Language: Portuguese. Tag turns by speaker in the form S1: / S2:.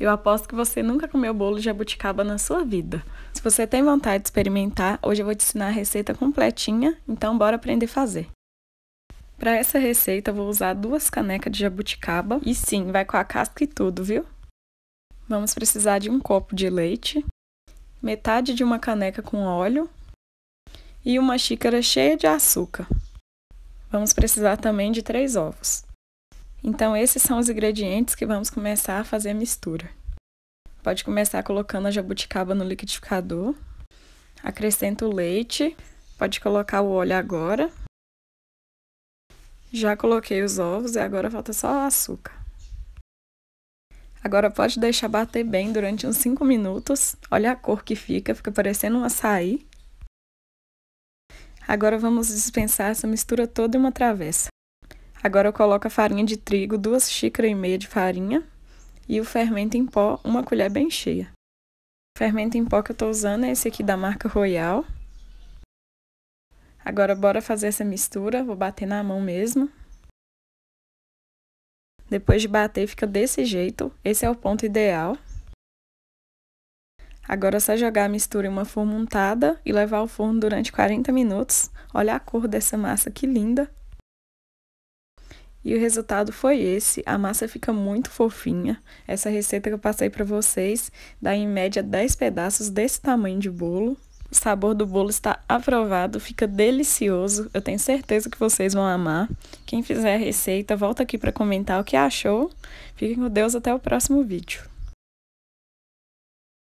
S1: Eu aposto que você nunca comeu bolo de jabuticaba na sua vida. Se você tem vontade de experimentar, hoje eu vou te ensinar a receita completinha, então bora aprender a fazer. Para essa receita, eu vou usar duas canecas de jabuticaba e sim, vai com a casca e tudo, viu? Vamos precisar de um copo de leite, metade de uma caneca com óleo e uma xícara cheia de açúcar. Vamos precisar também de três ovos. Então, esses são os ingredientes que vamos começar a fazer a mistura. Pode começar colocando a jabuticaba no liquidificador. Acrescenta o leite. Pode colocar o óleo agora. Já coloquei os ovos e agora falta só o açúcar. Agora pode deixar bater bem durante uns 5 minutos. Olha a cor que fica, fica parecendo um açaí. Agora vamos dispensar essa mistura toda em uma travessa. Agora eu coloco a farinha de trigo, duas xícaras e meia de farinha e o fermento em pó, uma colher bem cheia. O fermento em pó que eu estou usando é esse aqui da marca Royal. Agora bora fazer essa mistura, vou bater na mão mesmo. Depois de bater fica desse jeito, esse é o ponto ideal. Agora é só jogar a mistura em uma forma untada e levar ao forno durante 40 minutos. Olha a cor dessa massa que linda! E o resultado foi esse. A massa fica muito fofinha. Essa receita que eu passei para vocês dá em média 10 pedaços desse tamanho de bolo. O sabor do bolo está aprovado, fica delicioso. Eu tenho certeza que vocês vão amar. Quem fizer a receita, volta aqui para comentar o que achou. Fiquem com Deus até o próximo vídeo.